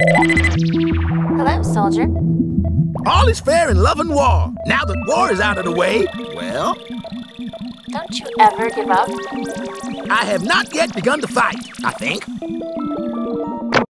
Hello, soldier. All is fair in love and war. Now that war is out of the way, well, Don't you ever give up? I have not yet begun to fight, I think.